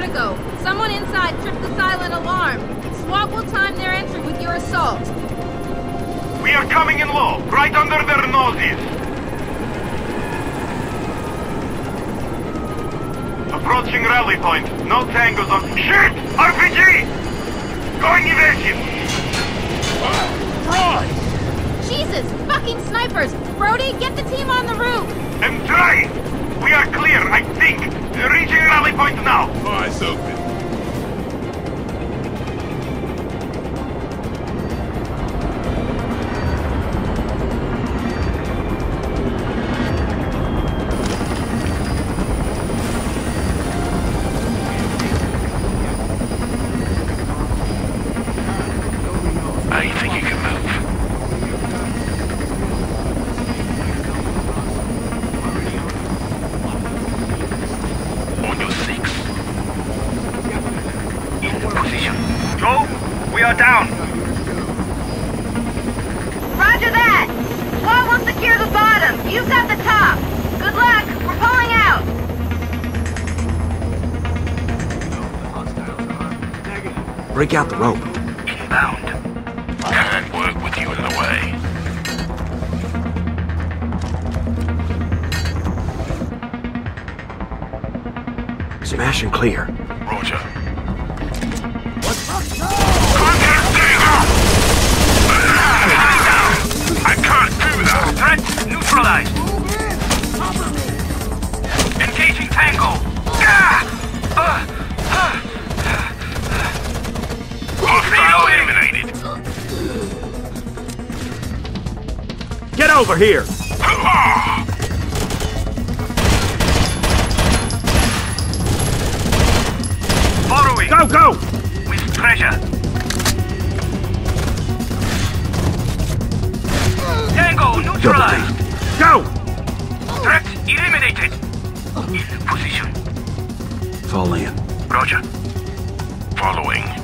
vertigo. Someone inside tripped the silent alarm. SWAT will time their entry with your assault. We are coming in low, right under their noses. Approaching rally point. No tangos on... Shit! RPG! Going evasive! Right! Jesus! Fucking snipers! Brody, get the team on the roof! I'm trying! We are clear, I think. Reaching rally point now. Oh, Eyes open. How rope. Inbound. Can't work with you in the way. Smash and clear. Roger. I can't do that! Threat neutralized! Engaging Tango! Ah! Ah! Ah! Hostile eliminated! Get over here! Hoo-ha! Following Go, go! with treasure. Tango neutralized. Go! Threat eliminated. In position. Fall in. Roger. Following.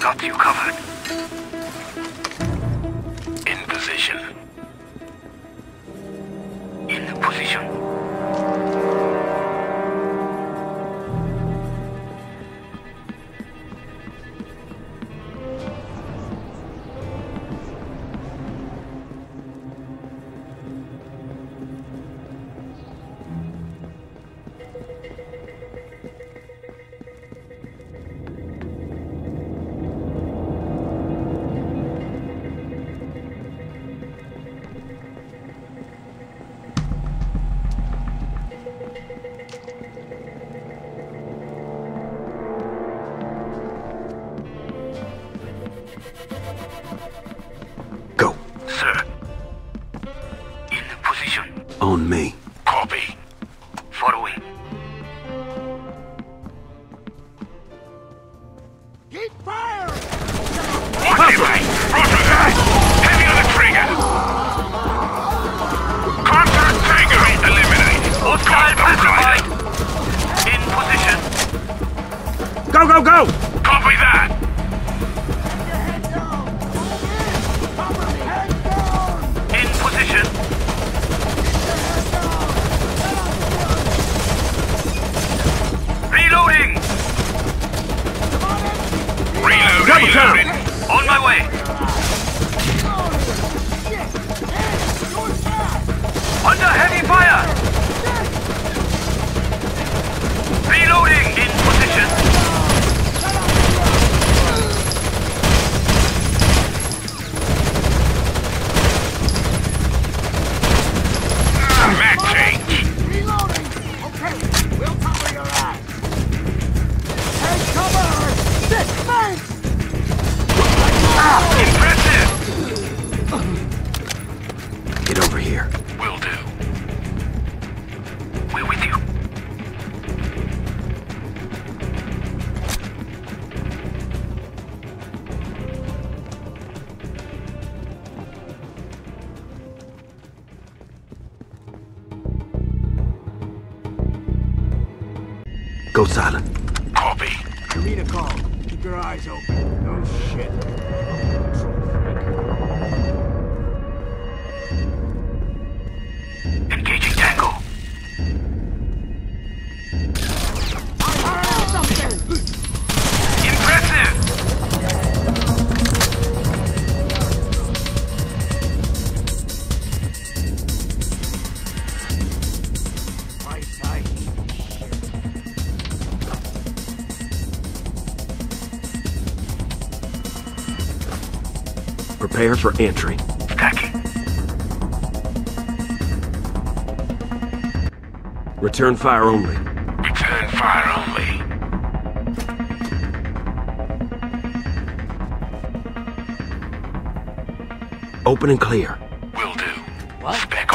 Got you covered. In position. In position. On me. Eyes open. No shit. Prepare for entry. Stacking. Return fire only. Return fire only. Open and clear. Will do. Spec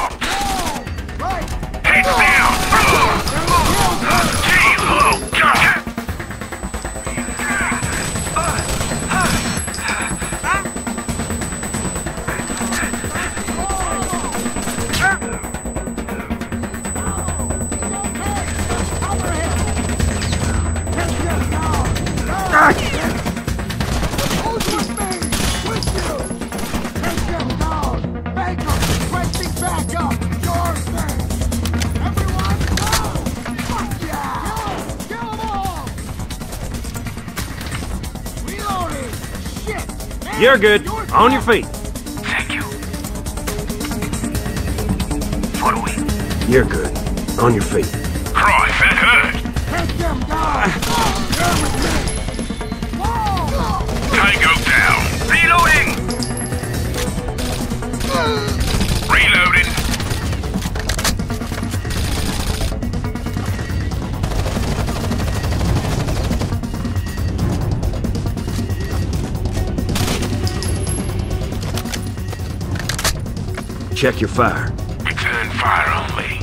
You're good. On your feet. Thank you. Following. You're good. On your feet. Check your fire. Return fire only.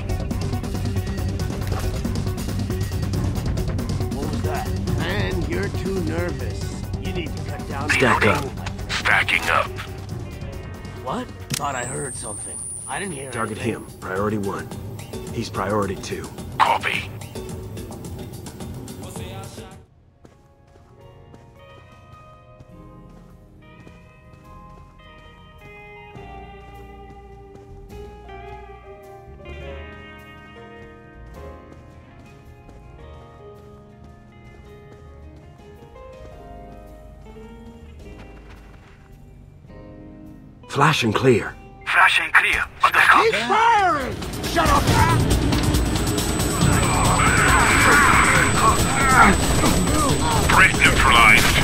What was that? Man, you're too nervous. You need to cut down Stack up. Stacking up. What? Thought I heard something. I didn't hear Target anything. him. Priority one. He's priority two. Flash and clear. Flash and clear. Understood. Keep firing! Shut up! Threat neutralized.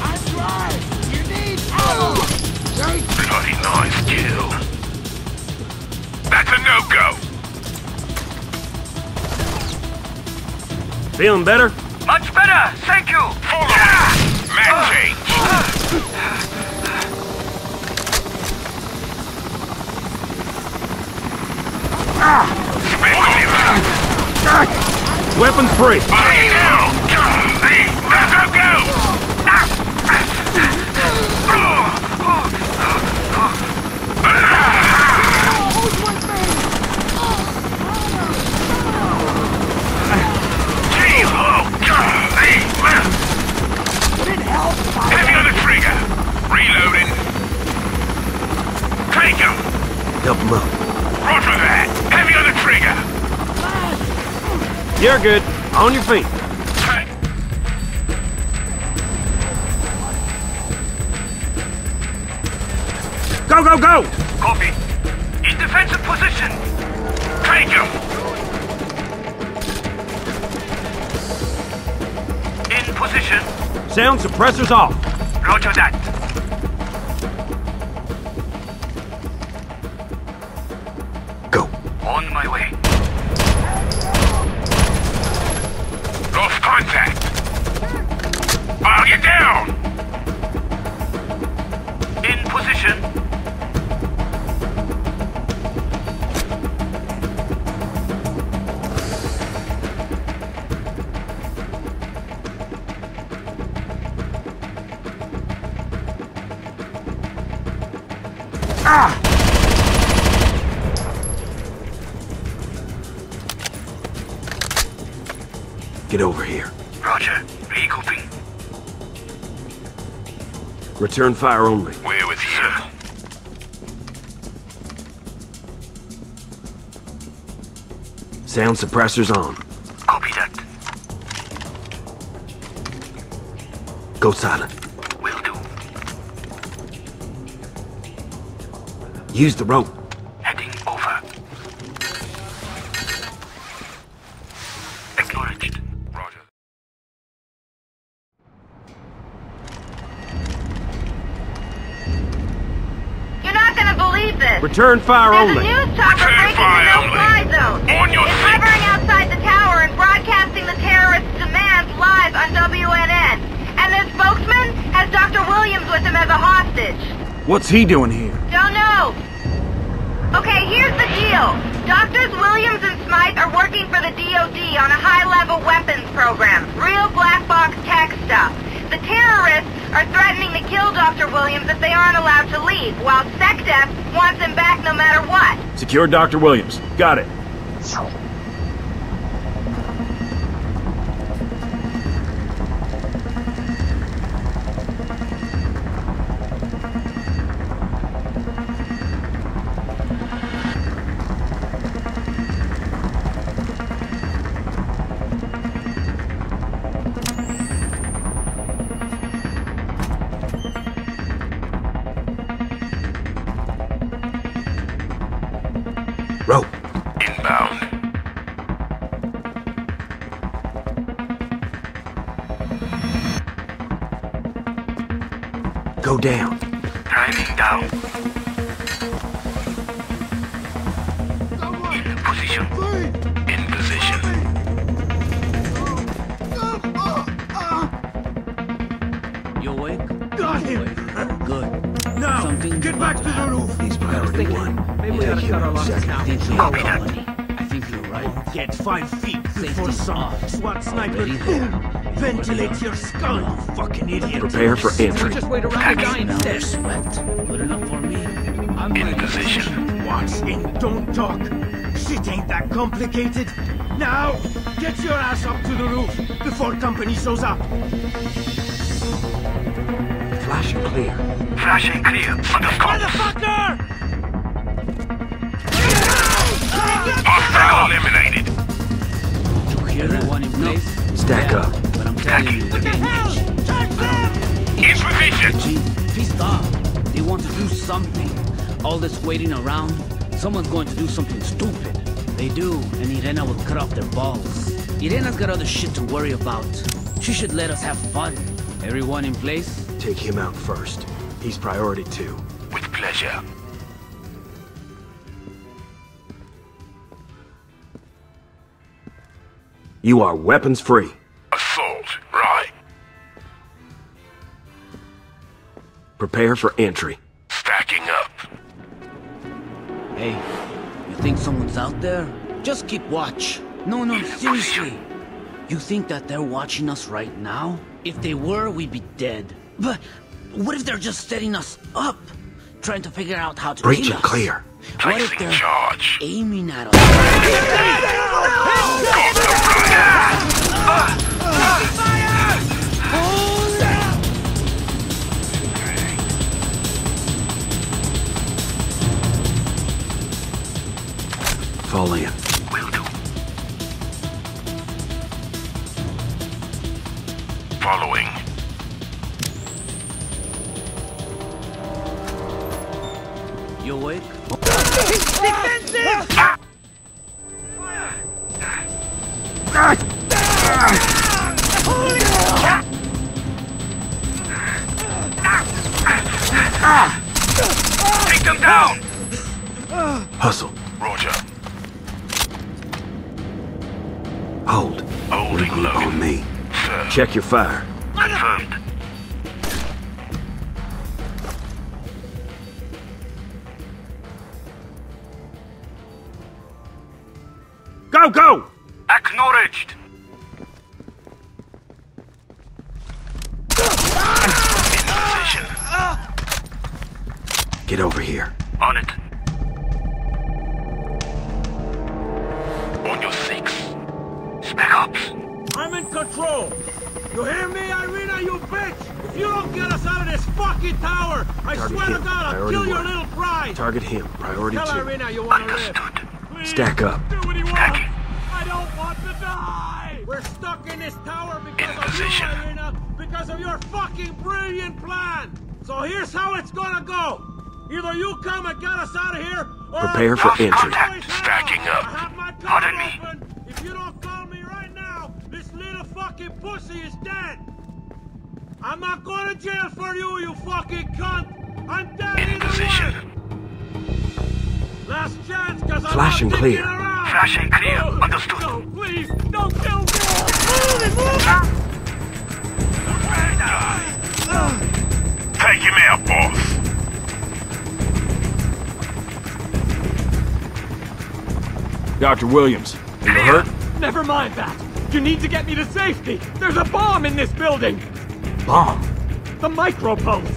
I'm dry! You need ammo! Bloody nice kill. That's a no-go. Feeling better? Much better, thank you. Follow me. Man Weapons free. Body down. Hey, go, go, go. Gee, hey, Heavy on the trigger. Reloading. Take him. Help him up. Roger that. Heavy on the trigger. You're good. On your feet. Go, go, go! Copy. In defensive position. Take him. In position. Sound suppressors off. Roger that. Return fire only. We're with you. Sound suppressors on. Copy that. Go silent. Will do. Use the rope. Return fire There's a only. news chopper Return breaking the fire no-fly only. zone. On your it's feet. hovering outside the tower and broadcasting the terrorists' demands live on WNN. And their spokesman has Dr. Williams with him as a hostage. What's he doing here? Don't know. Okay, here's the deal. Doctors Williams and Smythe are working for the DoD on a high-level weapons program. Real black box tech stuff. The terrorists are threatening to kill Dr. Williams if they aren't allowed to leave, while SecDef wants him back no matter what. Secure Dr. Williams. Got it. Go down. Driving down. Someone, In position. please! In position. You awake? Got him! awake? Good. Now, Something get back to the roof! He's priority one. Maybe we gotta him our in a losses second. now. I think you're Copy that. I think you're right. Get five feet before Safety's some off. SWAT sniper. Already there. Ventilate your skull, you fucking idiot. Prepare for entry. Just wait around and die instead. Sweat. Good enough for me. I'm In ready. position. Watch and don't talk. Shit ain't that complicated. Now, get your ass up to the roof before company shows up. Flash and clear. Flashing clear. Underscore. Motherfucker! Hostile eliminated. You hear that? In place. Stack up. But I'm telling you, they're getting rich. In position. Gee, pissed off. They want to do something. All this waiting around, someone's going to do something stupid. They do, and Irena will cut off their balls. Irena's got other shit to worry about. She should let us have fun. Everyone in place? Take him out first. He's priority two. With pleasure. You are weapons free. Prepare for entry. Stacking up. Hey, you think someone's out there? Just keep watch. No, no, seriously. You think that they're watching us right now? If they were, we'd be dead. But what if they're just setting us up? Trying to figure out how to Breach kill and us? clear. What if they're charge. aiming at us? Fall in. Will do. Following. You awake? Take them down. Hustle. Roger. Hold. Holding low. on me. Check your fire. Confirmed. Go, go! Acknowledged. In position. Get over here. On it. Target him. Priority Tell two. Irena you want live. Understood. Please, Stack up. Do what he wants. Stacking. I don't want to die. We're stuck in this tower because In of position. you, Irena. Because of your fucking brilliant plan. So here's how it's gonna go. Either you come and get us out of here, or Prepare for entry. Stacking up. Pardon me. open. If you don't call me right now, this little fucking pussy is dead. I'm not going to jail for you, you fucking cunt. I'm dead In position. way. Last chance, cause I'm Flash and clear. Flash and clear. No, Understood. No, please, don't kill me. Move it, move it. Take him out, boss. Dr. Williams, are you hurt? Never mind that. You need to get me to safety. There's a bomb in this building. Bomb. The micropulse.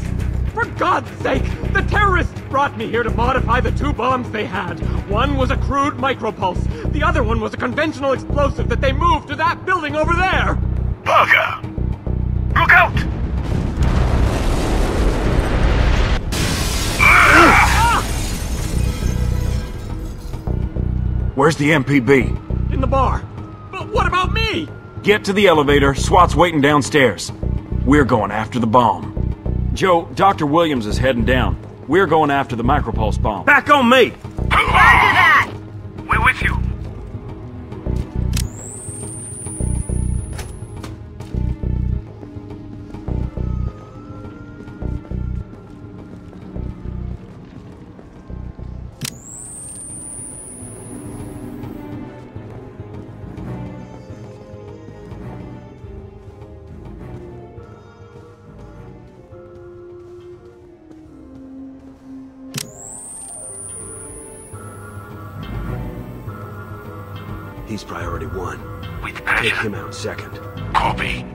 For God's sake, the terrorists brought me here to modify the two bombs they had. One was a crude micropulse. The other one was a conventional explosive that they moved to that building over there. Bugger. Look out! Where's the MPB? In the bar. But what about me? Get to the elevator. SWAT's waiting downstairs. We're going after the bomb. Joe, Dr. Williams is heading down. We're going after the micropulse bomb. Back on me! He's priority one. With Take passion. him out second. Copy.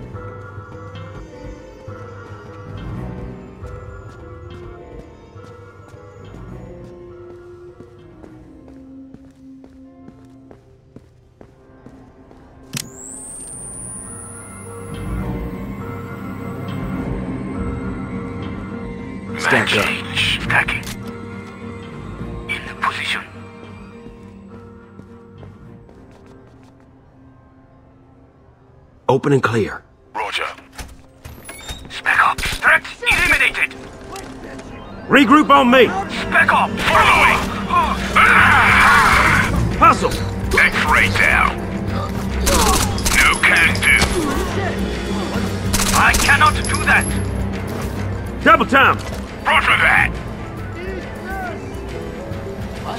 Open and clear. Roger. Spec up. Threat eliminated. Regroup on me! Spec up. Following. Hustle! X-ray down. No can do. I cannot do that. Double time! Roger that.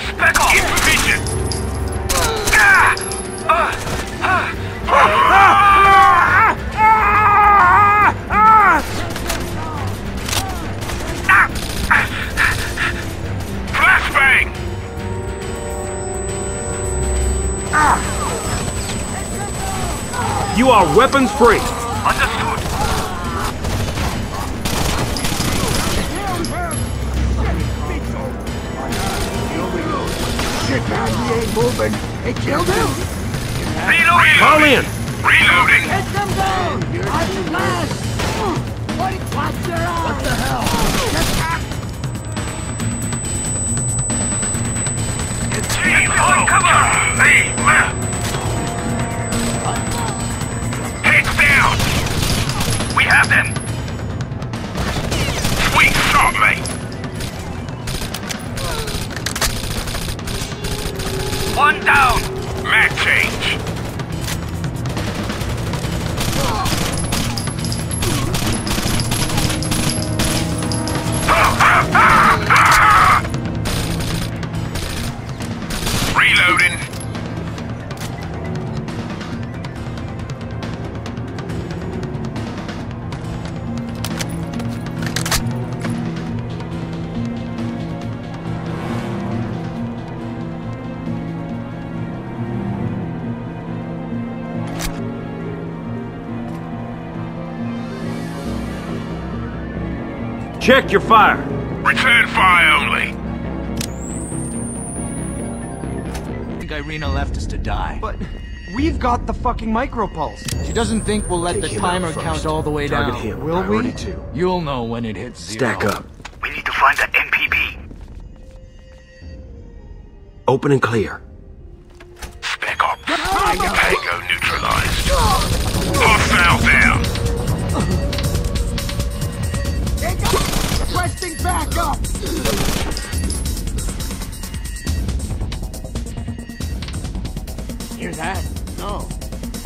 Spec up. In position. Ah! Ah! Ah! Flashbang! You are weapons free! Understood. Shit, man, he ain't moving. They killed him? Reloading. Fall in! Reloading. Hit them down! On your last! What? Watch your eyes! What the hell? Team on cover. Hey, man. We have them. Sweet shot, mate. One down. Mag change. Check your fire! Return fire only. I think Irena left us to die. But We've got the fucking micropulse. She doesn't think we'll let Take the timer count all the way Target down. him, Will priority we? two. You'll know when it hits zero. Stack up. We need to find that MPB. Open and clear. Spec op. Tango neutralized.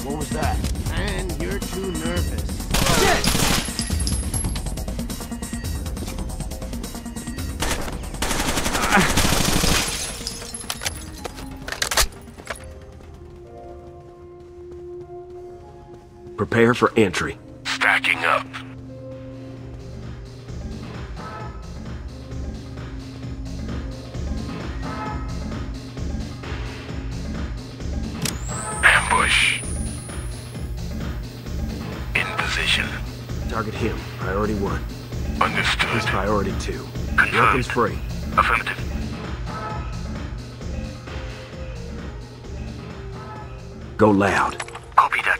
What was that? Man, you're too nervous. Prepare for entry. Stacking up. Priority one. Understood. He's priority two. Confirmed. Weapons free. Affirmative. Go loud. Copy that.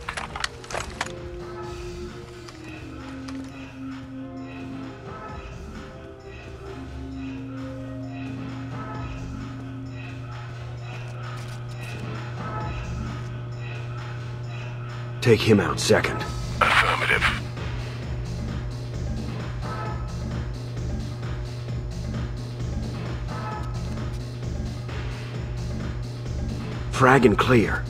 Take him out second. Frag and clear.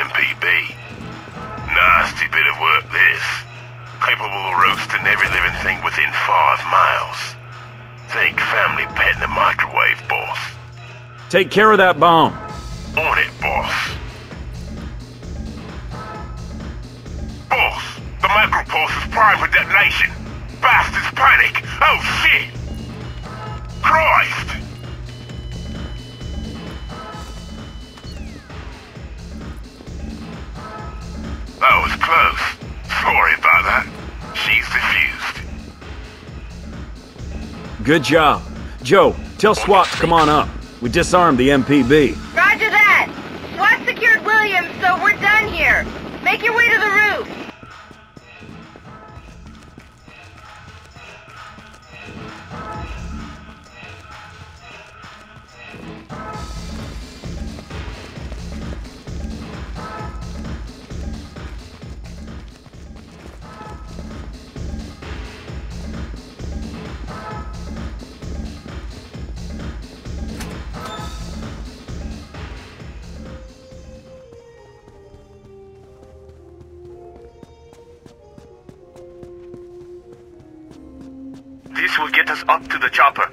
MPB. Nasty bit of work, this. Capable of roasting every living thing within five miles. Think family pet in the microwave, boss. Take care of that bomb. On it, boss. Boss, the micropulse is primed for detonation. Bastards panic. Oh, shit! Christ! Close. Sorry about that. She's defused. Good job. Joe, tell SWAT to come on up. We disarmed the MPB. Roger that. SWAT secured Williams, so we're done here. Make your way to the roof. Will get us up to the chopper.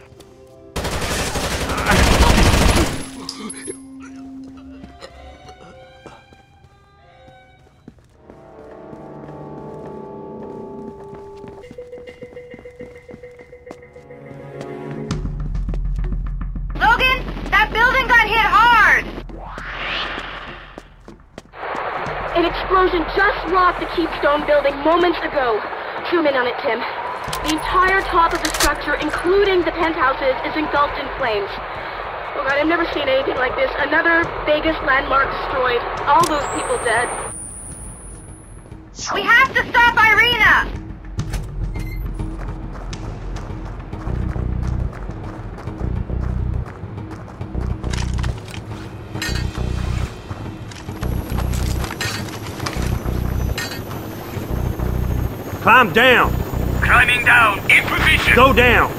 Logan, that building got hit hard. An explosion just rocked the Keystone building moments ago. Zoom in on it, Tim. The entire top of the structure, including the penthouses, is engulfed in flames. Oh god, I've never seen anything like this. Another Vegas landmark destroyed. All those people dead. We have to stop Irena! Climb down! Climbing down. In position. Go down.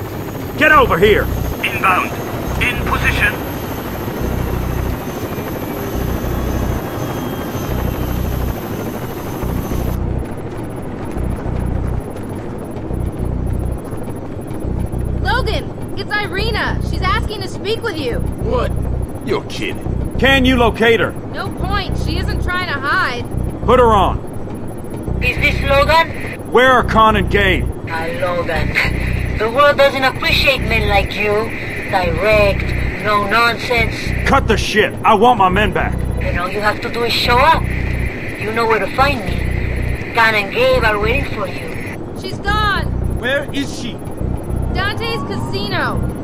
Get over here. Inbound. In position. Logan, it's Irena. She's asking to speak with you. What? You're kidding. Can you locate her? No point. She isn't trying to hide. Put her on. Is this Logan? Where are Kan and Gabe? Ah, Logan. The world doesn't appreciate men like you. Direct, no nonsense. Cut the shit. I want my men back. And all you have to do is show up. You know where to find me. Kan and Gabe are waiting for you. She's gone. Where is she? Dante's casino.